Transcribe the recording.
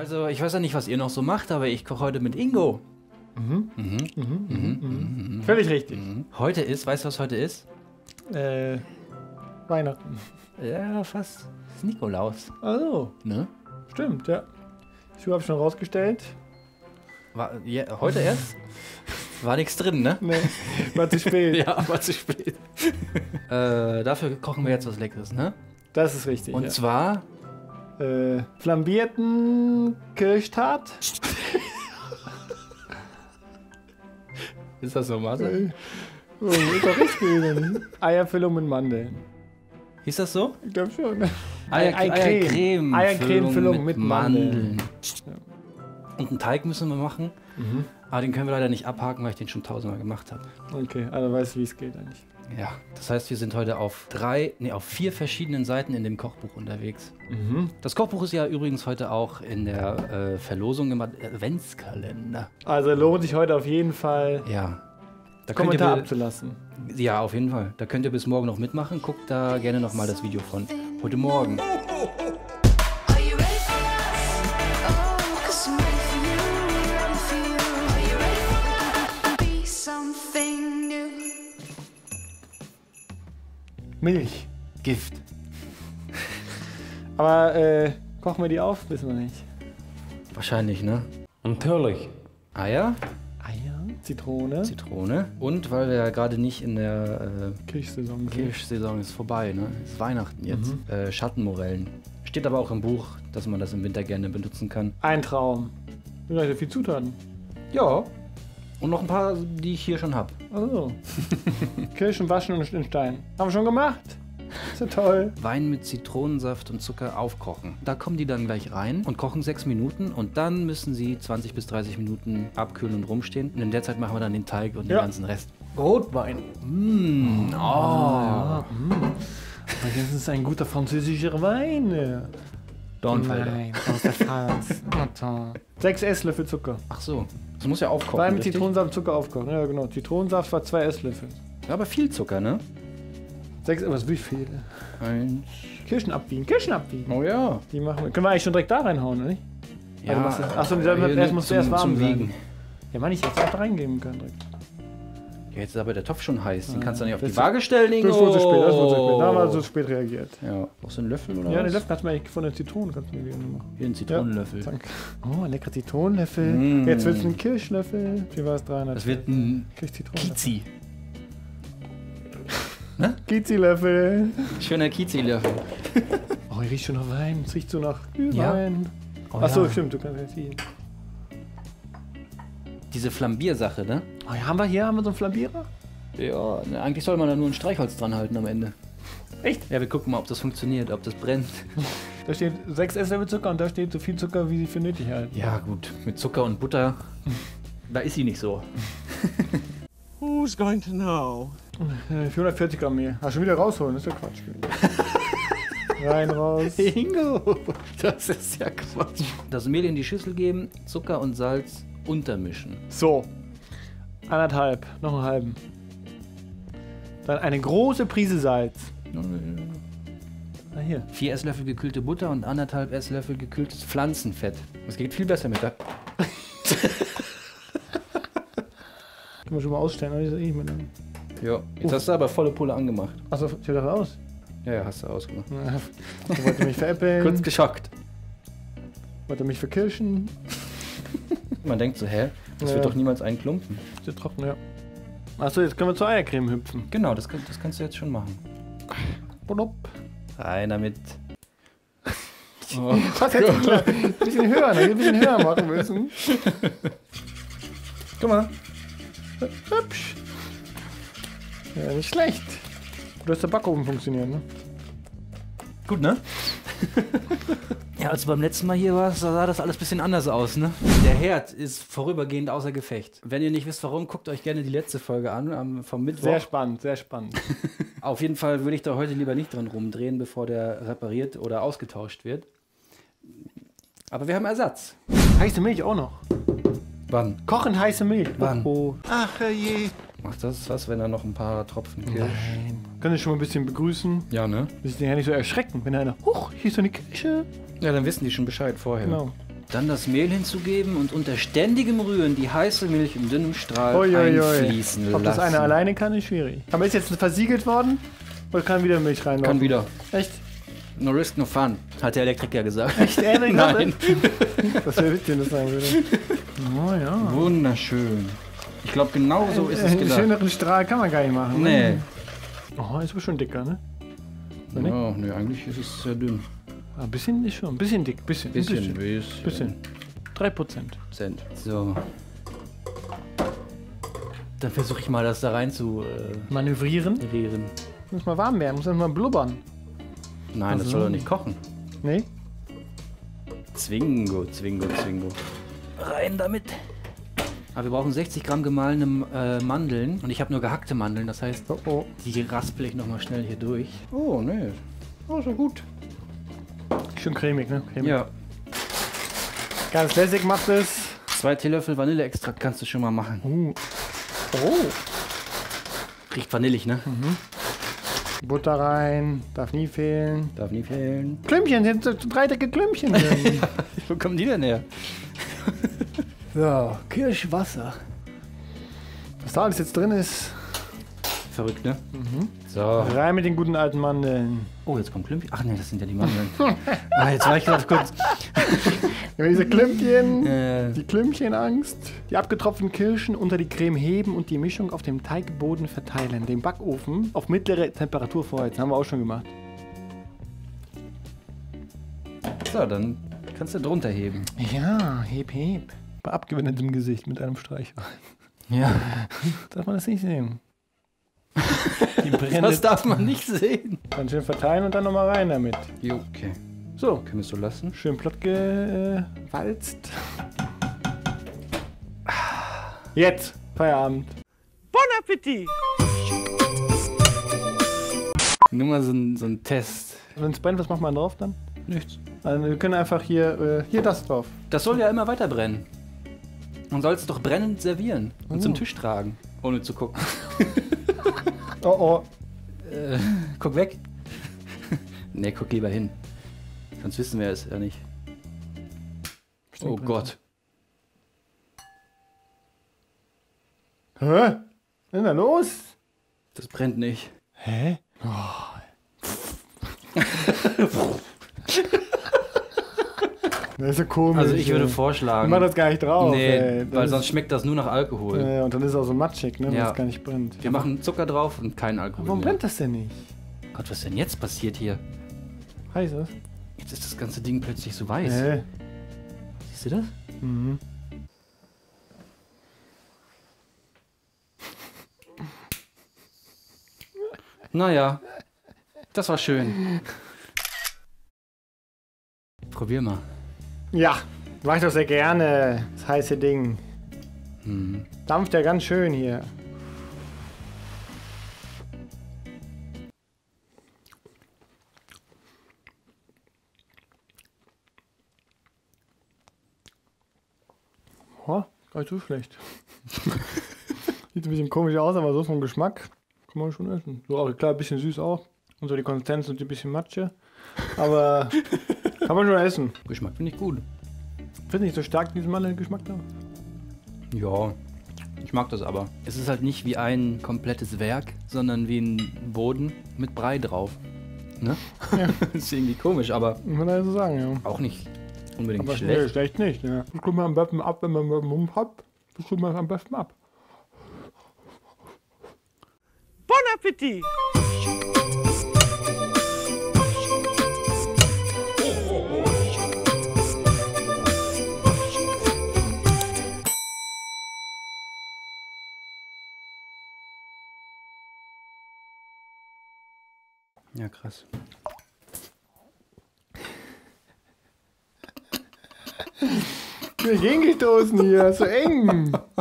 Also, ich weiß ja nicht, was ihr noch so macht, aber ich koche heute mit Ingo. Völlig richtig. Heute ist, weißt du, was heute ist? Äh, Weihnachten. Ja, fast. Das ist Nikolaus, Also, ne? stimmt, ja. Schuhe habe ich schon rausgestellt. War, ja, heute erst? War nichts drin, ne? Nee, war zu spät. Ja, war zu spät. äh, dafür kochen wir jetzt was Leckeres, ne? Das ist richtig. Und ja. zwar Äh, flambierten Kirchtart. ist das so, Marcel? Oh, ist doch richtig. Eierfüllung mit Mandeln. Hieß das so? Ich glaube schon. Eier, Ei- Eiercreme. Eiercreme-Füllung mit Mandeln. Und einen Teig müssen wir machen. Aber den können wir leider nicht abhaken, weil ich den schon tausendmal gemacht habe. Okay, also weißt du, wie es geht eigentlich. Ja, das heißt, wir sind heute auf drei, nee, auf vier verschiedenen Seiten in dem Kochbuch unterwegs. Das Kochbuch ist ja übrigens heute auch in der äh, Verlosung im Adventskalender. Also lohnt sich heute auf jeden Fall, Ja. Da könnt Kommentar ihr, abzulassen. ja, auf jeden Fall. Da könnt ihr bis morgen noch mitmachen. Guckt da gerne nochmal das Video von heute Morgen. Milch. Gift. Aber äh, kochen wir die auf? Wissen wir nicht. Wahrscheinlich, ne? Natürlich. Eier, Eier, Zitrone, Zitrone. Und weil wir ja gerade nicht in der äh, Kirschsaison sind. Kirschsaison ist vorbei, ne? Ist Weihnachten jetzt. Äh, Schattenmorellen. Steht aber auch im Buch, dass man das im Winter gerne benutzen kann. Ein Traum. Sind gleich so viel Zutaten. Ja. Und noch ein paar, die ich hier schon habe. Also. Kirschen waschen und in Stein. Haben wir schon gemacht. Ist ja toll. Wein mit Zitronensaft und Zucker aufkochen. Da kommen die dann gleich rein und kochen sechs Minuten und dann müssen sie 20 bis 30 Minuten abkühlen und rumstehen. Und in der Zeit machen wir dann den Teig und den Ja. ganzen Rest. Rotwein. Mmh, oh. Ah, mm. Das ist ein guter französischer Wein. Dornfelder. Nein, aus der Pfalz. Na toll. Sechs Esslöffel Zucker. Ach so. Das muss ja aufkochen. Wein mit richtig? Zitronensaft, Zucker aufkochen. Ja, genau. Zitronensaft war zwei Esslöffel. Ja, aber viel Zucker, ne? Sechs, was wie viel? Eins. Kirschen abbiegen, Kirschen abbiegen. Oh ja. Die machen wir. Können wir eigentlich schon direkt da reinhauen, oder nicht? Ja, du machst das- ach so, die äh, sollen- hier erst musst du erst warm zum sein. Wiegen. Ja, meine ich jetzt auch da reingeben können direkt. Ja, jetzt ist aber der Topf schon heiß. Den kannst du nicht auf das- die Waage stellen, Ingo. Das wurde zu spät, das wurde zu spät. Da haben wir so spät reagiert. Ja. Brauchst du einen Löffel oder Ja, was? den Löffel kannst du mir eigentlich von der Zitrone kannst du mir gerne machen. Hier einen Zitronenlöffel. Danke. Oh, ein leckerer Zitronenlöffel. Mm. Jetzt wird es ein Kirschlöffel. Wie war es? 300? Das wird ein. Kizi. Kizi-Löffel. Schöner Kizi-Löffel. Oh, hier riecht schon nach Wein. Es riecht so nach Ja. Wein. Oh, Achso, ja. stimmt, du kannst jetzt hier. Diese Flambiersache, ne? Oh, hier haben wir hier haben wir so einen Flambierer. Ja, ne, eigentlich soll man da nur ein Streichholz dran halten am Ende. Echt? Ja, wir gucken mal, ob das funktioniert, ob das brennt. Da steht 6 Esslöffel Zucker und da steht so viel Zucker, wie sie für nötig halten. Ja, gut. Mit Zucker und Butter, da ist sie nicht so. Who's going to know? Äh, 440 Gramm Mehl. Ah, schon wieder rausholen, das ist ja Quatsch. Rein, raus. Ingo, das ist ja Quatsch. Das Mehl in die Schüssel geben, Zucker und Salz untermischen. So. Anderthalb. Noch einen halben. Dann eine große Prise Salz. Ah, hier. Vier Esslöffel gekühlte Butter und anderthalb Esslöffel gekühltes Pflanzenfett. Das geht viel besser mit der. Können wir schon mal ausstellen, ist das eh nicht mehr lang. Ja. Jetzt hast du aber volle Pulle angemacht. Achso, ich hab das aus. Ja, ja, hast du ausgemacht. Ich wollte mich veräppeln. Kurz geschockt. wollte mich verkirschen. Man denkt so, hä? Das Ja. wird doch niemals ein Klumpen. Ist ja trocken, ja. Achso, jetzt können wir zur Eiercreme hüpfen. Genau, das, das kannst du jetzt schon machen. Blub. Rein damit. Oh. Was hätte ich ein bisschen höher, ne? ein bisschen höher machen müssen. Guck mal. Hübsch. Ja, nicht schlecht. Du hast der Backofen funktioniert, ne? Gut, ne? ja, als du beim letzten Mal hier warst, da sah das alles ein bisschen anders aus, ne? Der Herd ist vorübergehend außer Gefecht. Wenn ihr nicht wisst, warum, guckt euch gerne die letzte Folge an, am, vom Mittwoch. Sehr spannend, sehr spannend. Auf jeden Fall würde ich da heute lieber nicht dran rumdrehen, bevor der repariert oder ausgetauscht wird. Aber wir haben Ersatz. heiße Milch auch noch. Wann? Kochend heiße Milch. Wann? Oh, oh. Ach je. Macht das was, wenn da noch ein paar Tropfen Kirsch? Nein. Können Sie schon mal ein bisschen begrüßen? Ja, ne? Dass sie sich ja nicht so erschrecken, wenn einer, huch, hier ist so eine Kirsche. Ja, dann wissen die schon Bescheid vorher. Genau. Dann das Mehl hinzugeben und unter ständigem Rühren die heiße Milch in dünnem Strahl Ui, ui, ui. einfließen Ob das lassen. eine alleine kann, ist schwierig. Aber ist jetzt versiegelt worden? Oder kann wieder Milch rein? Kann wieder. Echt? No risk, no fun, hat der Elektriker gesagt. Echt ehrlich? Nein. Was wäre witzig, wenn das sagen würde. Oh ja. Wunderschön. Ich glaube, genau so ist es Einen gedacht. schöneren Strahl kann man gar nicht machen. Nee. Ne? Oh, ist aber schon dicker, ne? Oder? Oh, nee, eigentlich ist es sehr dünn. Ah, Ein bisschen ist schon. Ein bisschen dick. Bisschen. Bisschen, Ein bisschen. bisschen. bisschen. 3%. Cent. So. Dann versuche ich mal, das da rein zu äh, Manövrieren. rieren. Muss mal warm werden. Muss erst mal blubbern. Nein, das Also- soll doch nicht kochen. Nee? Zwingo, Zwingo, Zwingo. Rein damit. Aber wir brauchen 60 Gramm gemahlene äh, Mandeln. Und ich habe nur gehackte Mandeln. Das heißt, Oh, oh. die raspel ich nochmal schnell hier durch. Oh, nee. Oh, so gut. Schön cremig, ne? Cremig. Ja. Ganz lässig macht es. Zwei Teelöffel Vanilleextrakt kannst du schon mal machen. Uh. Oh. Riecht vanillig, ne? Butter rein. Darf nie fehlen. Darf nie fehlen. Klümpchen, sind so drei dicke Klümpchen. Wo kommen die denn her? so, Kirschwasser. Was da alles jetzt drin ist, Verrückt, ne? So. rein mit den guten alten Mandeln. Oh, jetzt kommt Klümpchen. Ach nee, das sind ja die Mandeln. ah, jetzt war ich gerade kurz. Ja, diese Klümpchen. Äh, Die Klümpchenangst. Die abgetropften Kirschen unter die Creme heben und die Mischung auf dem Teigboden verteilen. Den Backofen auf mittlere Temperatur vorheizen. Haben wir auch schon gemacht. so, dann kannst du drunter heben. Ja, heb, heb. Bei abgewendetem Gesicht mit einem Streichholz. Ja. Darf man das nicht sehen? Die Das darf man nicht sehen. dann schön verteilen und dann nochmal rein damit. Jo, okay. So, Können wir es so lassen? schön platt gewalzt. Jetzt, Feierabend. Bon Appetit! Nur mal so ein, so ein Test. Wenn es brennt, was macht man drauf dann? Nichts. Also wir können einfach hier, äh, hier das drauf. Das soll ja immer weiter brennen. Man soll es doch brennend servieren und zum Tisch tragen, ohne zu gucken. Oh oh. Äh, guck weg. nee, guck lieber hin. Sonst wissen wir es ja nicht. oh brennt Gott. Hä? Was ist denn da los? Das brennt nicht. Hä? das ist ja komisch. Also ich würde vorschlagen. Ich mach das gar nicht drauf. nee, ey. Weil ist- sonst schmeckt das nur nach Alkohol. Äh, und dann ist es auch so matschig, ne, wenn Ja. es gar nicht brennt. Wir machen Zucker drauf und keinen Alkohol. Warum mehr. brennt das denn nicht? Gott, was ist denn jetzt passiert hier? Heiß es? Jetzt ist das ganze Ding plötzlich so weiß. Hä? Siehst du das? Mhm. Naja, das war schön. Probier mal. Ja, mach ich doch sehr gerne. Das heiße Ding. Hm. Dampft ja ganz schön hier. Oh, gar nicht so schlecht. Sieht ein bisschen komisch aus, aber so vom Geschmack kann man schon essen. So auch klar, ein bisschen süß auch. Und so die Konsistenz und ein bisschen Matsche. Aber kann man schon essen. Geschmack finde ich gut. Findest nicht so stark diesen Mandelgeschmack da? Ja, ich mag das aber. Es ist halt nicht wie ein komplettes Werk, sondern wie ein Boden mit Brei drauf. Ne? Ja. ist irgendwie komisch, aber Muss man so sagen, ja. auch nicht unbedingt Aber schlecht. nee, schlecht nicht, ja. Das man am besten ab, wenn man mit dem Mund hat. Das kommt man am besten ab. Bon Appetit! Ja, krass. Ich bin gegengestoßen hier, so eng.